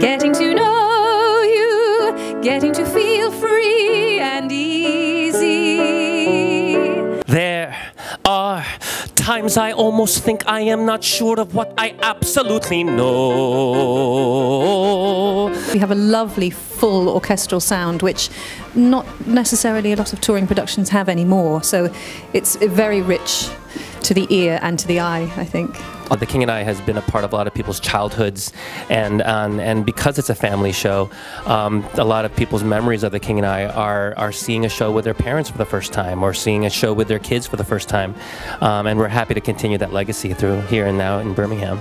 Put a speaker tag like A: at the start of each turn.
A: Getting to know you, getting to feel free and easy.
B: There are times I almost think I am not sure of what I absolutely know.
A: We have a lovely full orchestral sound, which not necessarily a lot of touring productions have anymore. So it's very rich to the ear and to the eye, I think.
B: Uh, The King and I has been a part of a lot of people's childhoods, and um, and because it's a family show, um, a lot of people's memories of The King and I are are seeing a show with their parents for the first time, or seeing a show with their kids for the first time, um, and we're happy to continue that legacy through here and now in Birmingham.